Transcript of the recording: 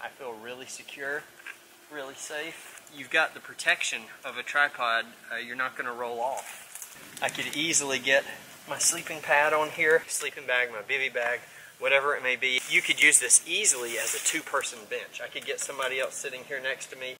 I feel really secure, really safe. You've got the protection of a tripod. Uh, you're not going to roll off. I could easily get my sleeping pad on here, sleeping bag, my bivy bag, whatever it may be. You could use this easily as a two-person bench. I could get somebody else sitting here next to me